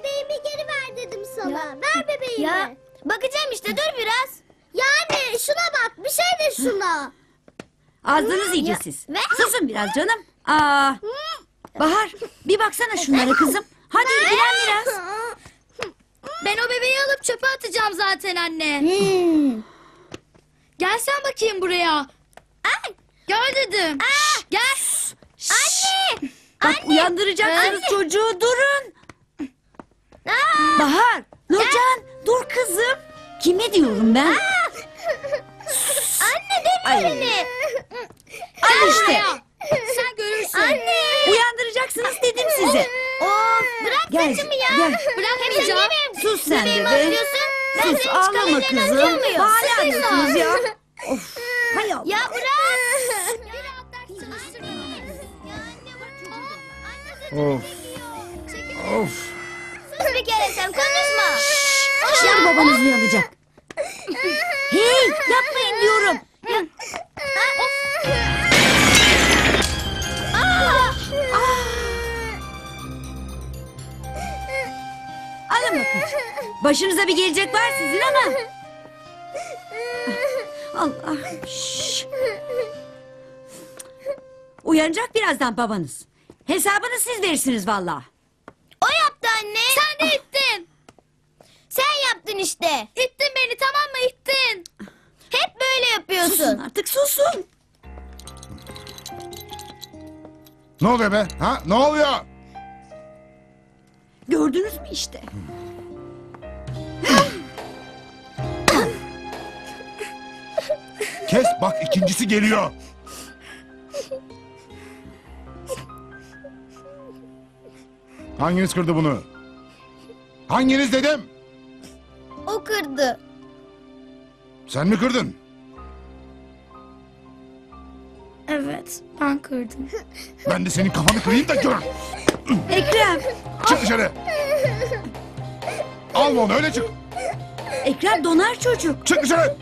bebeğimi geri ver dedim sana. Ver bebeğimi. Ya bakacağım işte dur biraz. Yani şuna bak bir şey de şuna. Ağzınız iyice Ya, siz. ve- Susun biraz canım. Aa, Bahar bir baksana şunlara kızım. Hadi ilgilen biraz. Ben o bebeği alıp çöpe atacağım zaten anne. Gel sen bakayım buraya. Ay. Gel dedim. Gel. Anne. Bak uyandıracaksınız çocuğu durun. Bahar, Nurcan dur kızım. Kime diyorum ben? Anne deme Ay. Al işte. Sen görürsün. Anne. Uyandıracaksınız dedim size. Of bırak Gel, saçımı ya. gel. Bırakmayacağım. Sus sen de be. Ben Sus seni ağlama kızım. Hala Sıkıysa. annesiniz ya. Of. Hay Allah. Ya bırak. Of. Of. Sus bir kere sen konuşma. Şimdi babanız uyanacak. Hey yapmayın diyorum. Alın bakın. Başınıza bir gelecek var sizin ama. Allah. şş. Uyanacak birazdan babanız. Hesabını siz verirsiniz vallahi. O yaptı anne. Sen de ittin. Yaptın işte. İttin beni tamam mı ittin. Hep böyle Susun yapıyorsun. artık susun. Ne oluyor be? Ha? Ne oluyor? Gördünüz mü işte. Kes bak ikincisi geliyor. Hanginiz kırdı bunu? Hanginiz dedim? O kırdı. Sen mi kırdın? Evet ben kırdım. Ben de senin kafanı kırayım da gör. Ekrem. Çık dışarı. Alma onu öyle çık. Ekrem donar çocuk. Çık dışarı.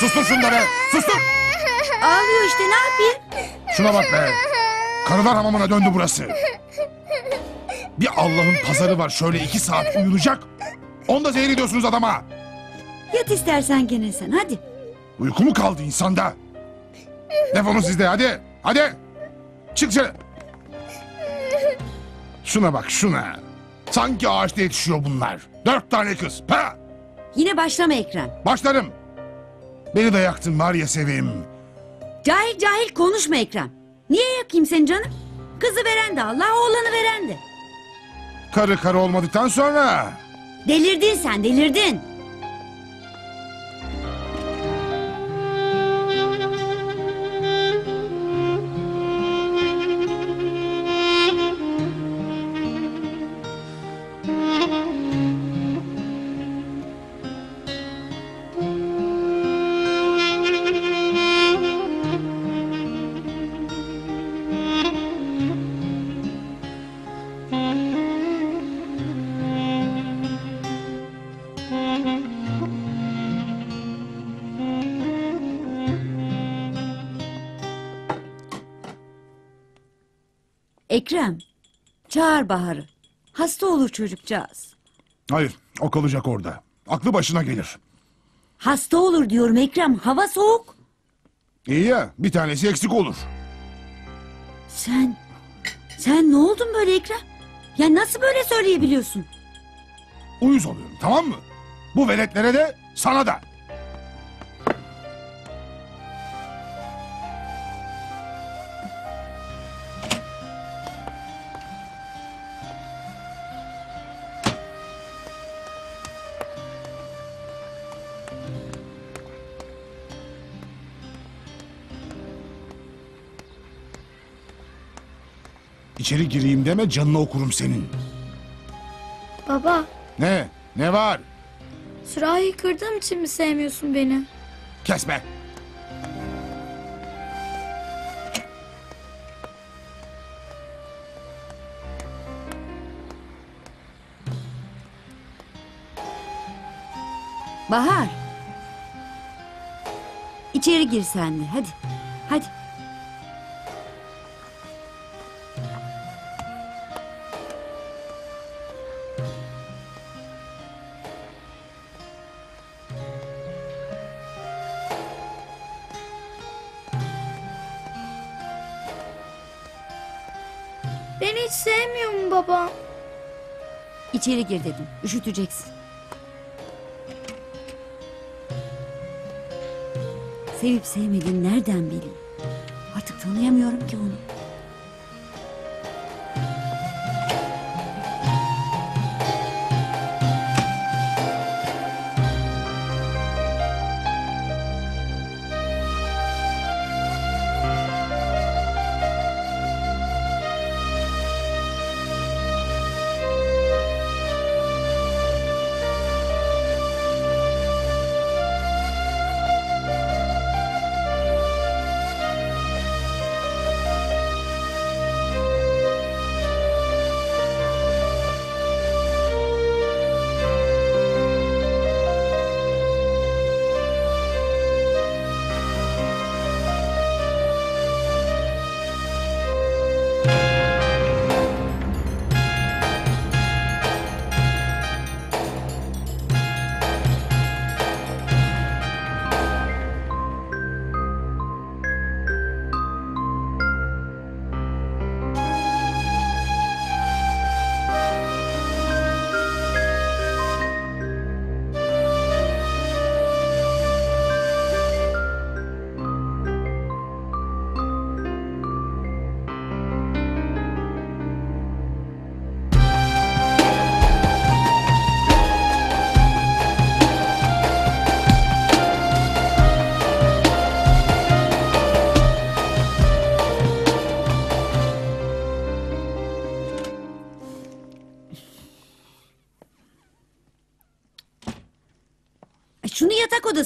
Sustur şunları. Sustur. Ağlıyor işte ne yapayım? Şuna bak be. Karılar hamamına döndü burası. Bir Allah'ın pazarı var şöyle iki saat uyunacak. Onda zehir ediyorsunuz adama. Yat istersen gene sen hadi. Uyku mu kaldı insanda? Defolun siz de hadi. Hadi. Çık dışarı. Şuna bak şuna. Sanki ağaçta yetişiyor bunlar. Dört tane kız. Ha! Yine başlama Ekrem. Başlarım. Beni de yaktın var ya seveyim. Cahil cahil konuşma Ekrem. Niye yakayım seni canım? Kızı veren de Allah, oğlanı veren de. Karı karı olmadıktan sonra... Delirdin sen, delirdin. Ekrem, çağır Bahar'ı. Hasta olur çocukcağız. Hayır o kalacak orada. Aklı başına gelir. Hasta olur diyorum Ekrem, hava soğuk. İyi ya bir tanesi eksik olur. Sen, sen ne oldun böyle Ekrem? Ya nasıl böyle söyleyebiliyorsun? Uyuz oluyorum tamam mı? Bu veletlere de sana da. İçeri gireyim deme canını okurum senin. Baba Ne? Ne var? sürahi kırdığım için mi sevmiyorsun beni? Kes be. Bahar. İçeri gir sen de hadi. Hadi. İçeri gir dedim. Üşüteceksin. Sevip sevmediğini nereden bileyim? Artık tanıyamıyorum ki onu.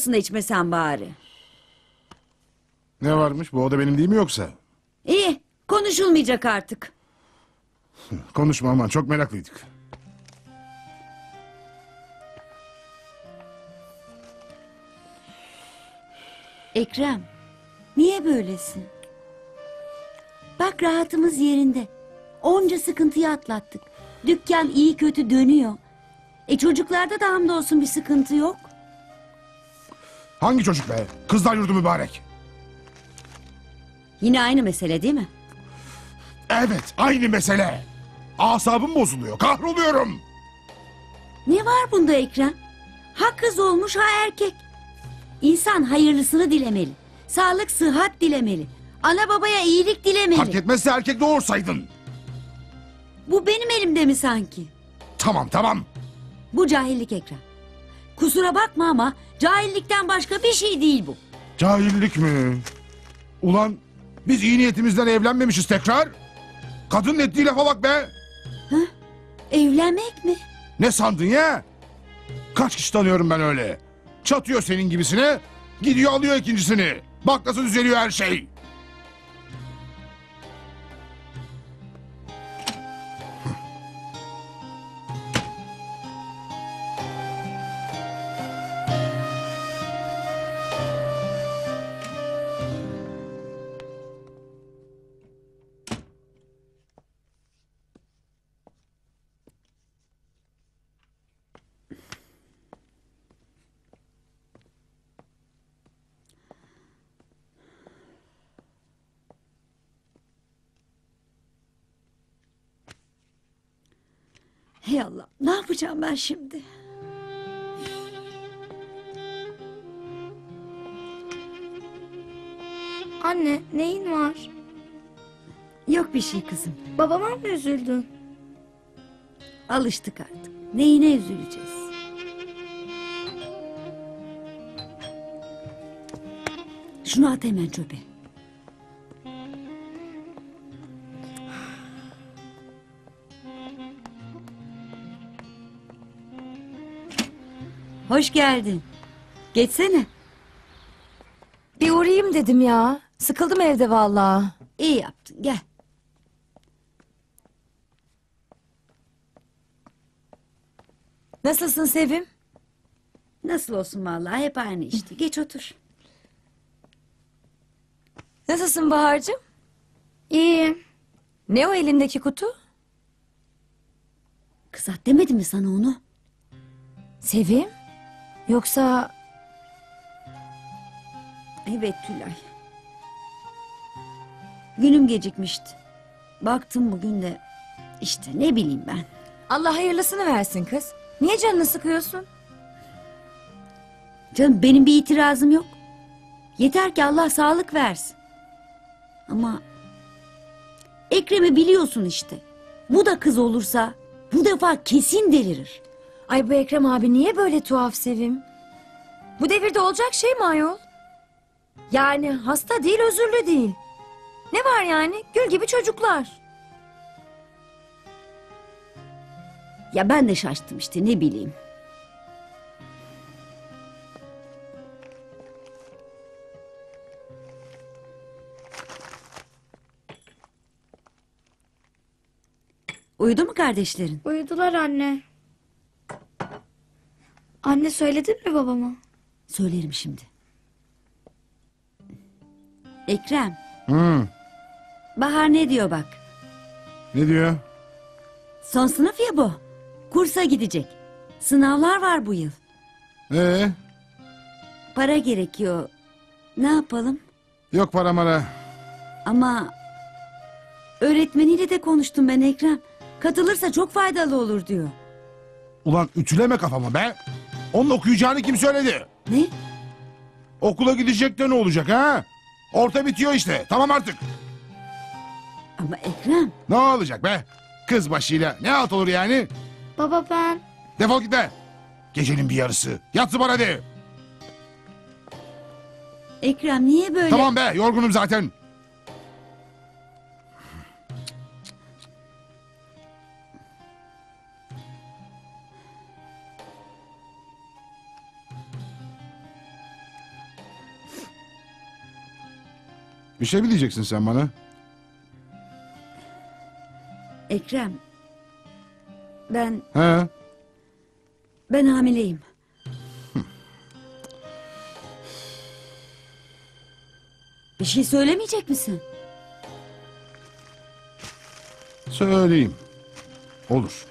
Yatak odasında içmesen bari. Ne varmış? Bu oda benim değil mi yoksa? İyi, konuşulmayacak artık. Konuşma aman çok meraklıydık. Ekrem, niye böylesin? Bak rahatımız yerinde. Onca sıkıntıyı atlattık. Dükkan iyi kötü dönüyor. E çocuklarda da hamdolsun bir sıkıntı yok. Hangi çocuk be? Kızlar yurdu mübarek. Yine aynı mesele değil mi? Evet aynı mesele. Asabım bozuluyor. Kahroluyorum. Ne var bunda Ekrem? Ha kız olmuş ha erkek. İnsan hayırlısını dilemeli. Sağlık sıhhat dilemeli. Ana babaya iyilik dilemeli. Fark etmezse erkek doğursaydın. Bu benim elimde mi sanki? Tamam tamam. Bu cahillik Ekrem. Kusura bakma ama cahillikten başka bir şey değil bu. Cahillik mi? Ulan biz iyi niyetimizden evlenmemişiz tekrar. Kadının ettiği lafa bak be. Evlenmek mi? Ne sandın ya? Kaç kişi tanıyorum ben öyle. Çatıyor senin gibisine, gidiyor alıyor ikincisini. Bak nasıl düzeliyor her şey. Hey Allah ne yapacağım ben şimdi? Anne neyin var? Yok bir şey kızım. Babama mı üzüldün? Alıştık artık. Neyine üzüleceğiz? Şunu at hemen çöpe. Hoş geldin. Geçsene. Bir uğrayayım dedim ya. Sıkıldım evde vallahi. İyi yaptın gel. Nasılsın Sevim? Nasıl olsun vallahi hep aynı işte. Geç otur. Nasılsın Bahar'cığım? İyiyim. Ne o elindeki kutu? Kız at demedim mi sana onu? Sevim? Yoksa Evet Tülay. Günüm gecikmişti. baktım bugün de işte ne bileyim ben. Allah hayırlısını versin kız. Niye canını sıkıyorsun? Canım benim bir itirazım yok. Yeter ki Allah sağlık versin. Ama Ekrem'i biliyorsun işte. Bu da kız olursa bu defa kesin delirir. Ay bu Ekrem abi niye böyle tuhaf Sevim? Bu devirde olacak şey mi ayol? Yani hasta değil özürlü değil. Ne var yani? Gül gibi çocuklar. Ya ben de şaştım işte ne bileyim. Uyudu mu kardeşlerin? Uyudular anne. Anne söyledin mi babama? Söylerim şimdi. Ekrem, Hı, Bahar ne diyor bak. ne diyor? Son sınıf ya bu. Kursa gidecek. Sınavlar var bu yıl. Ee, Para gerekiyor. Ne yapalım? yok para mara. Ama öğretmeniyle de konuştum ben Ekrem. Katılırsa çok faydalı olur diyor. Ulan ütüleme kafamı be. Onun okuyacağını kim söyledi? Ne? Okula gidecek de ne olacak ha? Orta bitiyor işte. Tamam artık. Ama Ekrem Ne olacak be? Kız başıyla ne alt olur yani? Baba ben. Defol git be. Gecenin bir yarısı. Yatsı bana de. Ekrem niye böyle? Tamam be yorgunum zaten. Bir şey mi diyeceksin sen bana? Ekrem. Ben He? ben hamileyim. Bir şey söylemeyecek misin? Söyleyeyim. Olur.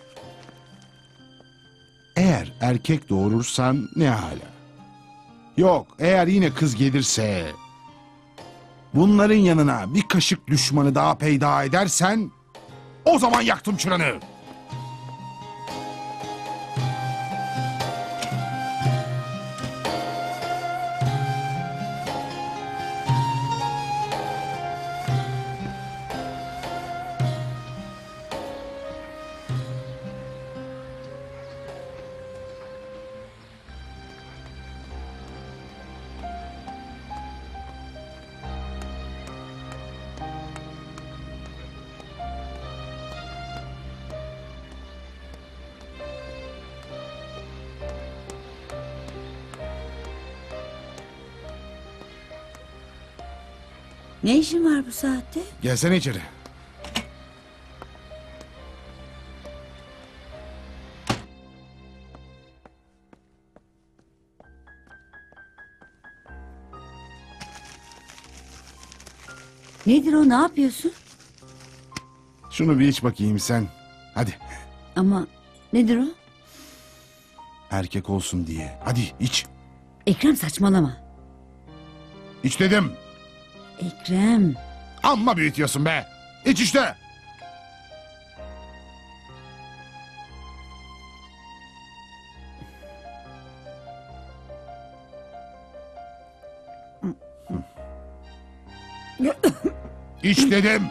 Eğer erkek doğurursan ne hala? Yok eğer yine kız gelirse... Bunların yanına bir kaşık düşmanı daha peyda edersen... O zaman yaktım çıranı. Ne işin var bu saatte? Gelsene içeri. Nedir o ne yapıyorsun? Şunu bir iç bakayım sen. Hadi. Ama nedir o? Erkek olsun diye. Hadi iç. Ekrem saçmalama. İç dedim. Ekrem. Amma büyütüyorsun be. İç işte. İç dedim.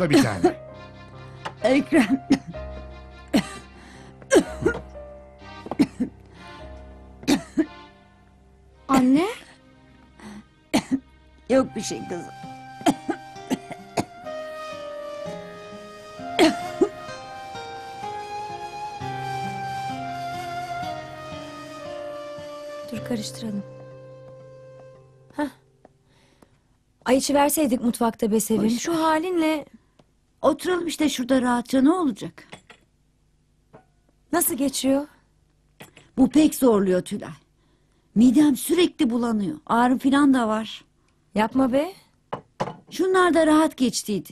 Hafta bir tane. Ekrem. Anne. Yok bir şey kızım. Dur karıştıralım. Hah. Ay içi verseydik mutfakta be Sevim. Şu halinle Oturalım işte şurada rahatça ne olacak? nasıl geçiyor? Bu pek zorluyor Tülay. Midem sürekli bulanıyor. Ağrım falan da var. Yapma be. Şunlar da rahat geçtiydi.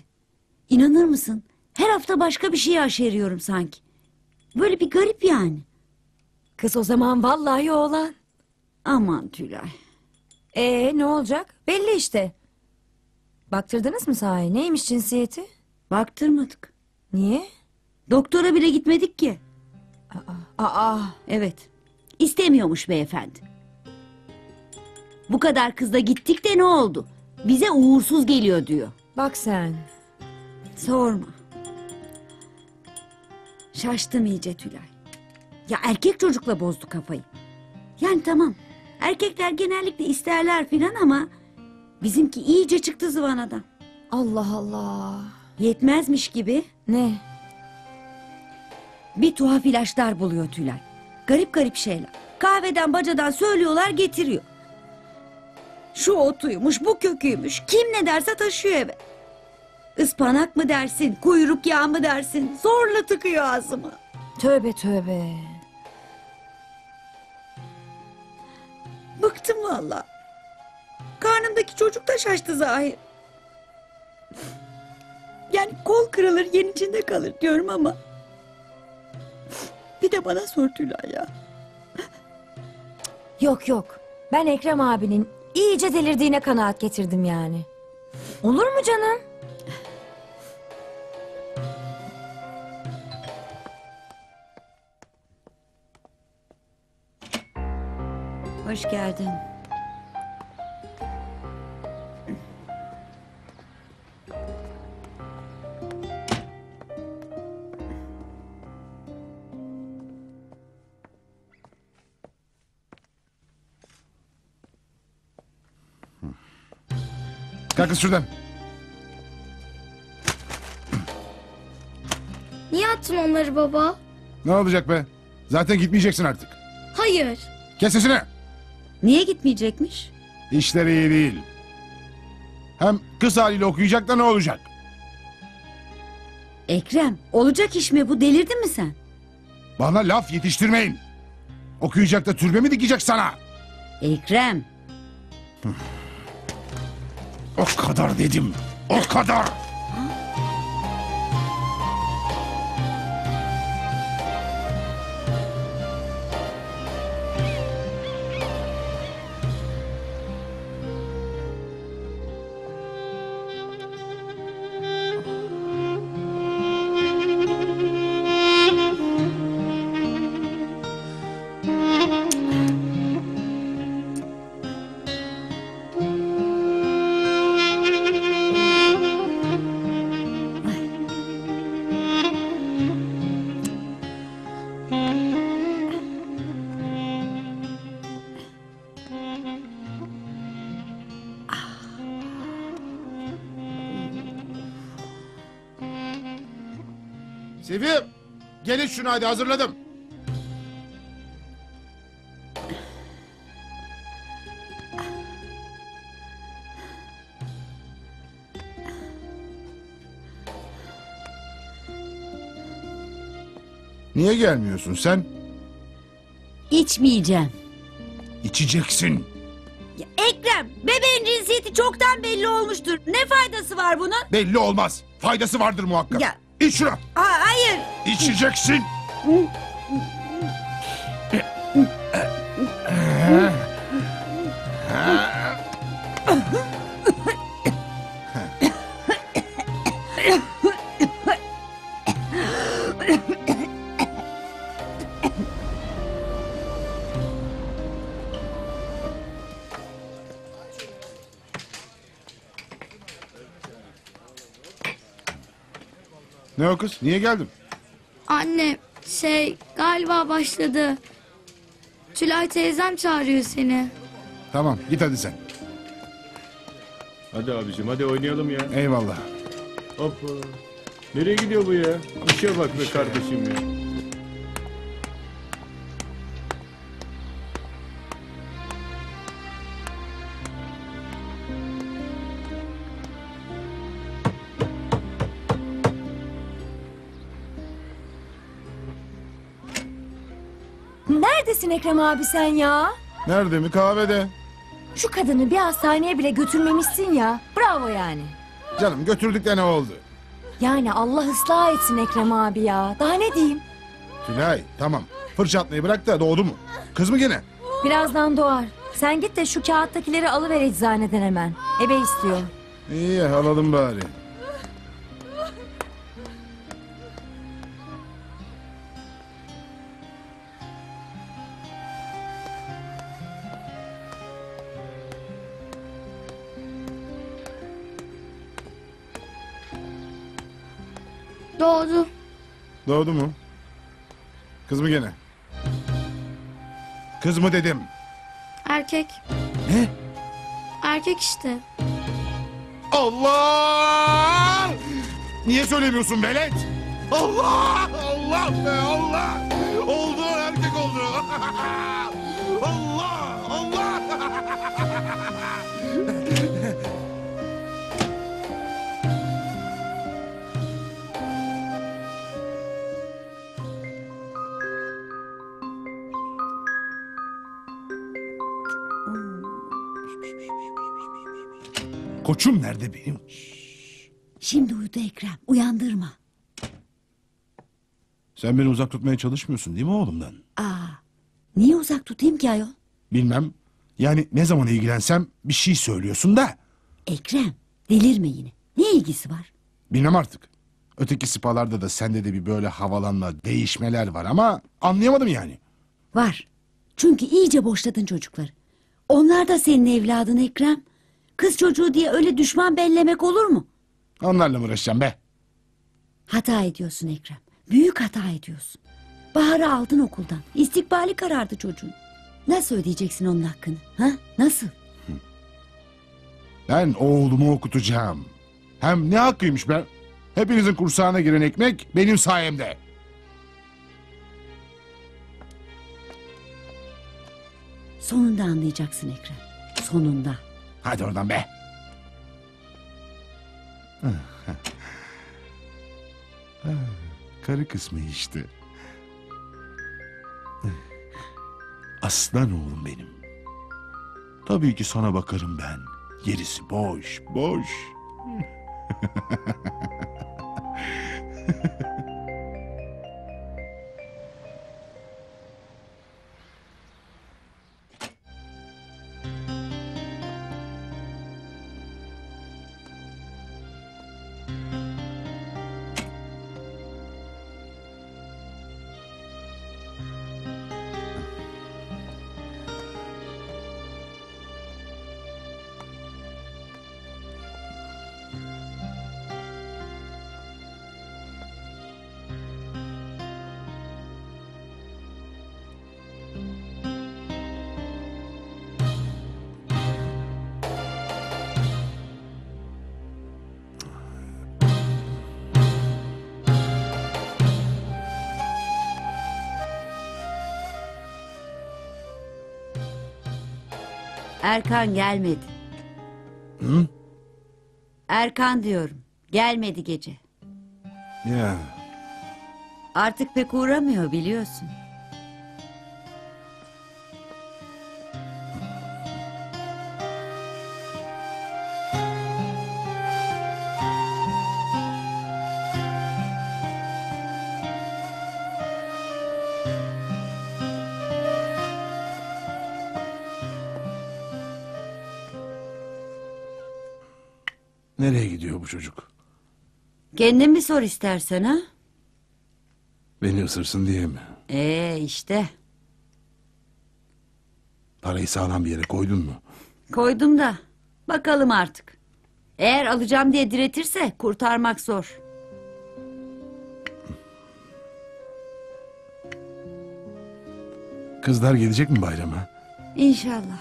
İnanır mısın? Her hafta başka bir şey aşeriyorum sanki. Böyle bir garip yani. Kız o zaman vallahi oğlan. Aman Tülay. Ee ne olacak? Belli işte. Baktırdınız mı sahi? Neymiş cinsiyeti? Baktırmadık. Niye? Doktora bile gitmedik ki. Aa. Evet. İstemiyormuş beyefendi. Bu kadar kızla gittik de ne oldu? Bize uğursuz geliyor diyor. Bak sen. Sorma. Şaştım iyice Tülay. Ya erkek çocukla bozdu kafayı. Yani tamam. Erkekler genellikle isterler filan ama... ...bizimki iyice çıktı zıvanadan. Allah Allah. Yetmezmiş gibi Ne? bir tuhaf ilaçlar buluyor Tülay. Garip garip şeyler. Kahveden bacadan söylüyorlar getiriyor. Şu otuymuş bu köküymüş kim ne derse taşıyor eve. Ispanak mı dersin kuyruk yağı mı dersin zorla tıkıyor ağzıma. Tövbe tövbe. Bıktım valla. Karnımdaki çocuk da şaştı zahir. Yani kol kırılır yen içinde kalır diyorum ama. Bir de bana sor Tülay ya. Yok yok. Ben Ekrem abinin iyice delirdiğine kanaat getirdim yani. Olur mu canım? Hoş geldin. Kız şuradan. Niye attın onları baba? Ne olacak be? Zaten gitmeyeceksin artık. Hayır. Kes sesini. Niye gitmeyecekmiş? İşler iyi değil. Hem kız haliyle okuyacak da ne olacak? Ekrem olacak iş mi bu delirdin mi sen? Bana laf yetiştirmeyin. Okuyacak da türbe mi dikecek sana? Ekrem O kadar dedim. O kadar. Gelin şunu hadi hazırladım. Niye gelmiyorsun sen? içmeyeceğim. İçeceksin. Ya Ekrem bebeğin cinsiyeti çoktan belli olmuştur. Ne faydası var bunun? Belli olmaz. Faydası vardır muhakkak. Ya- İç şunu. Ha, hayır. İçeceksin. O kız? Niye geldin? Anne şey galiba başladı. Tülay teyzem çağırıyor seni. Tamam git hadi sen. Hadi abicim hadi oynayalım ya. Eyvallah. Hoppa. Nereye gidiyor bu ya? İşe bak be kardeşim ya. Neredesin Ekrem abi sen ya? Nerede mi kahvede? Şu kadını bir hastaneye bile götürmemişsin ya. Bravo yani. Canım götürdük de ne oldu? Yani Allah ıslah etsin Ekrem abi ya. Daha ne diyeyim? Tülay tamam. Fırça atmayı bırak da doğdu mu? Kız mı gene? Birazdan doğar. Sen git de şu kağıttakileri alıver eczaneden hemen. Ebe istiyor. İyi alalım bari. Doğdu. Doğdu mu? Kız mı gene? Kız mı dedim. Erkek. Ne? Erkek işte. Allah! Niye söylemiyorsun Belet? Allah! Allah be Allah! Koçum nerede benim? Şimdi uyudu Ekrem. Uyandırma. Sen beni uzak tutmaya çalışmıyorsun değil mi oğlumdan? Aa, niye uzak tutayım ki ayol? Bilmem. Yani ne zaman ilgilensem bir şey söylüyorsun da. Ekrem, delirme yine. Ne ilgisi var? Bilmem artık. Öteki spalarda da sende de bir böyle havalanma, değişmeler var ama anlayamadım yani. Var. Çünkü iyice boşladın çocukları. Onlar da senin evladın Ekrem. Kız çocuğu diye öyle düşman bellemek olur mu? Onlarla mı uğraşacağım be? Hata ediyorsun Ekrem. Büyük hata ediyorsun. Bahar'ı aldın okuldan. İstikbali karardı çocuğun. Nasıl ödeyeceksin onun hakkını? Ha? Nasıl? Ben oğlumu okutacağım. Hem ne hakkıymış be? Hepinizin kursağına giren ekmek benim sayemde. Sonunda anlayacaksın Ekrem. Sonunda. Hadi oradan be. Karı kısmı işte. Aslan oğlum benim. Tabii ki sana bakarım ben. Gerisi boş, boş. Erkan gelmedi. Hı? Erkan diyorum. Gelmedi gece. Ya Artık pek uğramıyor biliyorsun. Nereye gidiyor bu çocuk? Kendin bir sor istersen ha? Beni ısırsın diye mi? Ee işte. Parayı sağlam bir yere koydun mu? Koydum da. Bakalım artık. Eğer alacağım diye diretirse kurtarmak zor. Kızlar gelecek mi bayrama? İnşallah.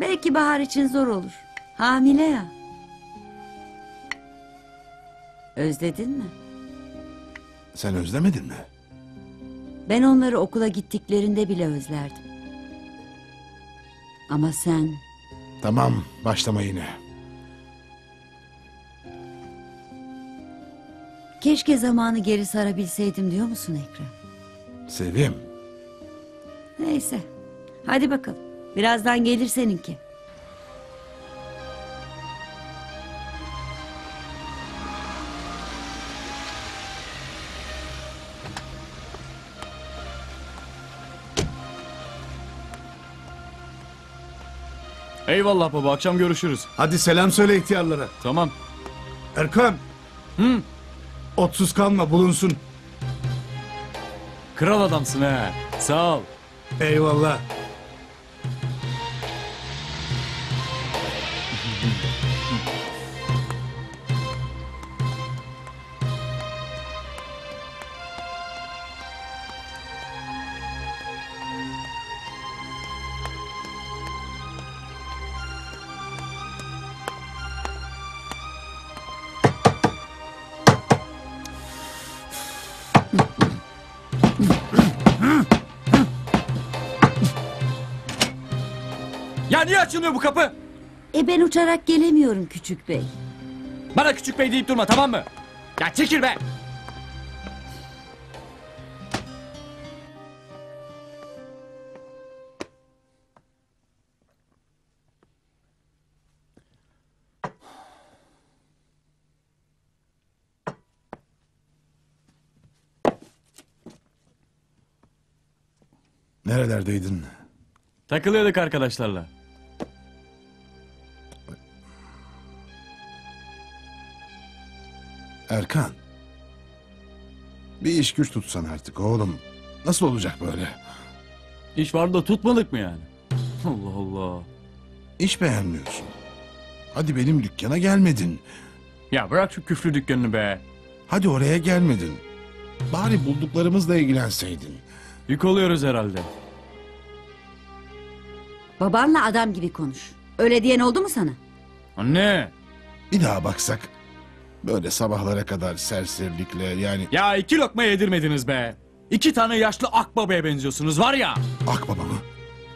Belki bahar için zor olur. Hamile ya. Özledin mi? Sen özlemedin mi? Ben onları okula gittiklerinde bile özlerdim. Ama sen Tamam başlama yine. keşke zamanı geri sarabilseydim diyor musun Ekrem? Sevim. Neyse. Hadi bakalım. Birazdan gelir seninki. Eyvallah baba akşam görüşürüz. Hadi selam söyle ihtiyarlara. Tamam. Erkan. Hı. Otsuz kalma bulunsun. Kral adamsın he. Sağ ol. Eyvallah. Uçarak gelemiyorum küçük bey. Bana küçük bey deyip durma tamam mı? Ya çekil be. Nerelerdeydin? Takılıyorduk arkadaşlarla. Erkan. Bir iş güç tutsan artık oğlum. Nasıl olacak böyle? İş vardı da tutmadık mı yani? Allah Allah. İş beğenmiyorsun. Hadi benim dükkana gelmedin. Ya bırak şu küflü dükkanını be. Hadi oraya gelmedin. Bari bulduklarımızla ilgilenseydin. Yük oluyoruz herhalde. Babanla adam gibi konuş. Öyle diyen oldu mu sana? Anne. Bir daha baksak. Böyle sabahlara kadar serserilikle yani Ya iki lokma yedirmediniz be. İki tane yaşlı akbabaya benziyorsunuz var ya. akbaba mı?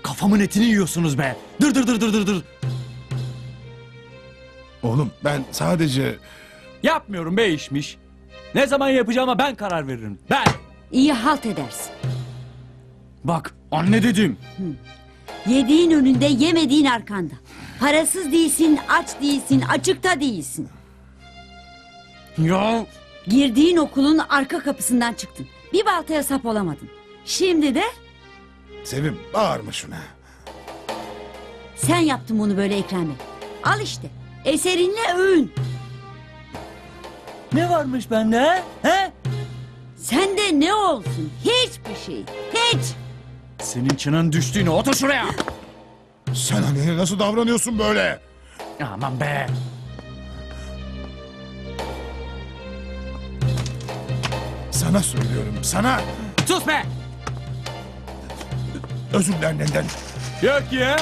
Kafamın etini yiyorsunuz be. Dır dır dır dır dır dır. Oğlum ben sadece Yapmıyorum be işmiş. Ne zaman yapacağıma ben karar veririm. Ben. İyi halt edersin. Bak anne dedim. Yediğin önünde yemediğin arkanda. Parasız değilsin, aç değilsin, açıkta değilsin. Ya Girdiğin okulun arka kapısından çıktın. Bir baltaya sap olamadın. Şimdi de Sevim bağırma şuna. sen yaptın bunu böyle Ekrem Bey. Al işte. Eserinle övün. ne varmış bende he? Sende ne olsun? Hiçbir şey. Hiç. Senin çının düştüğünü otur şuraya. Sen annene nasıl davranıyorsun böyle? Aman be. Sana söylüyorum sana. Sus be. Özür diler annenden. Yok ya.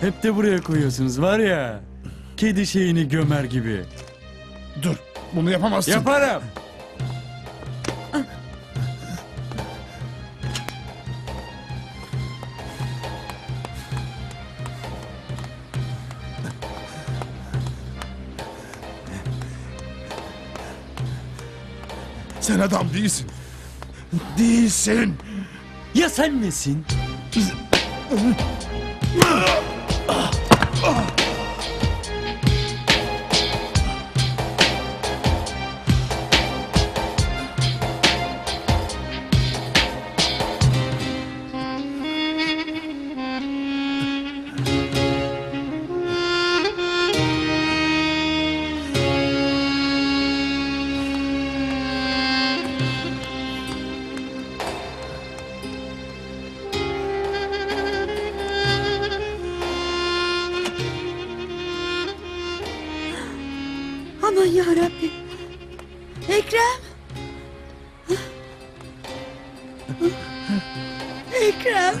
Hep de buraya koyuyorsunuz var ya. Kedi şeyini gömer gibi. Dur bunu yapamazsın. Yaparım. Sen adam değilsin. Değilsin. Ya sen nesin? Aman yarabbim. Ekrem. Ekrem.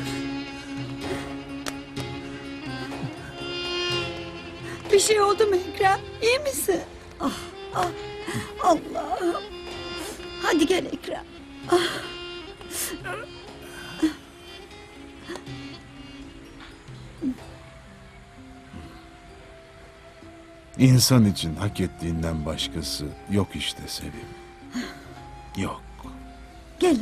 Bir şey oldu mu Ekrem? İyi misin? Ah, ah, Allah'ım. Hadi gel Ekrem. İnsan için hak ettiğinden başkası yok işte Sevim. Yok. Gel.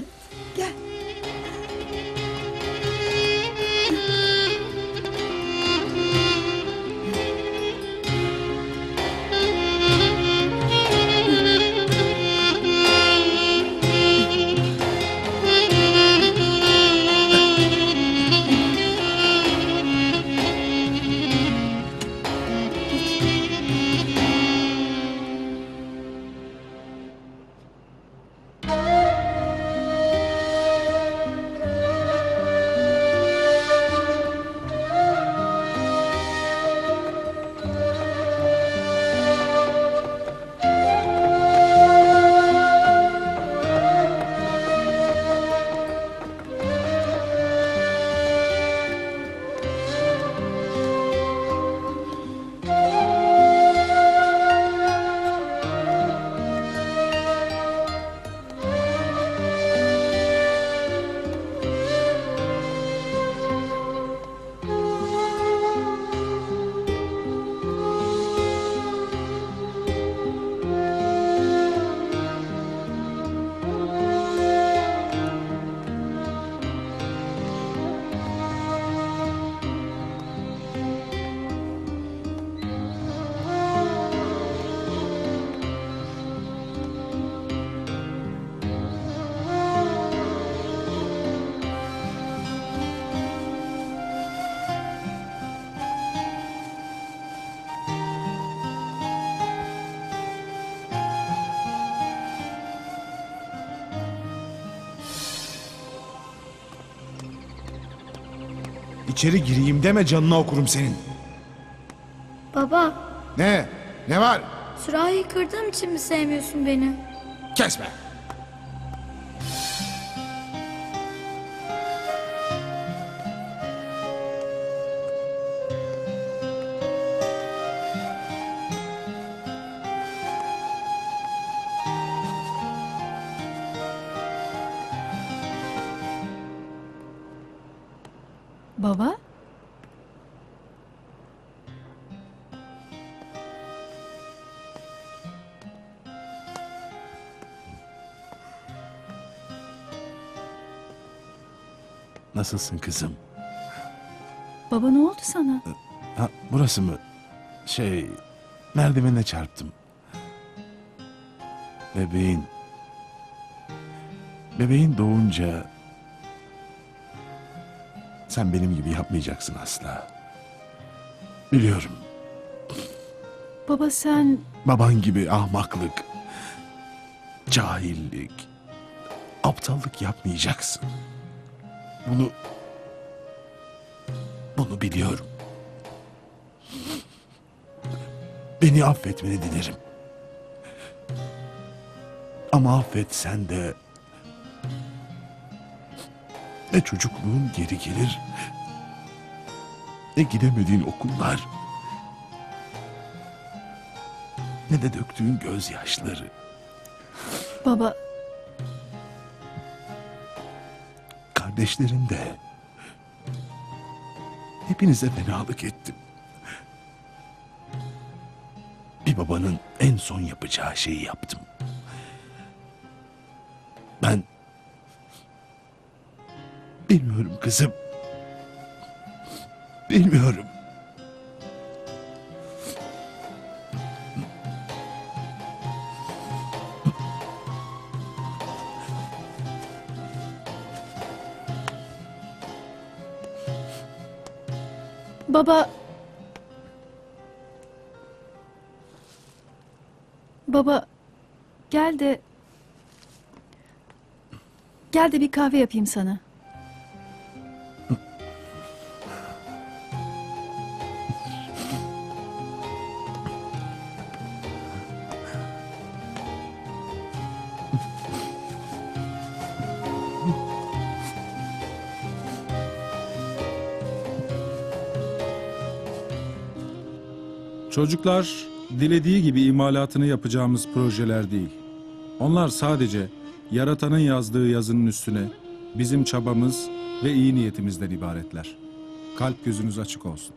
İçeri gireyim deme canına okurum senin. Baba, Ne? Ne var? sürahiyi kırdığım için mi sevmiyorsun beni? Kesme. Nasılsın kızım? Baba ne oldu sana? Ha, burası mı? Şey, merdivene çarptım. Bebeğin... Bebeğin doğunca... Sen benim gibi yapmayacaksın asla. Biliyorum. Baba sen... Baban gibi ahmaklık, cahillik, aptallık yapmayacaksın. Bunu bunu biliyorum. Beni affetmeni dilerim. Ama affetsen de ne çocukluğun geri gelir ne gidemediğin okullar ne de döktüğün gözyaşları. Baba Kardeşlerin de hepinize fenalık ettim. Bir babanın en son yapacağı şeyi yaptım. Ben bilmiyorum kızım. Bilmiyorum. Baba... Baba gel de... Gel de bir kahve yapayım sana. Çocuklar dilediği gibi imalatını yapacağımız projeler değil. Onlar sadece yaratanın yazdığı yazının üstüne bizim çabamız ve iyi niyetimizden ibaretler. Kalp gözünüz açık olsun.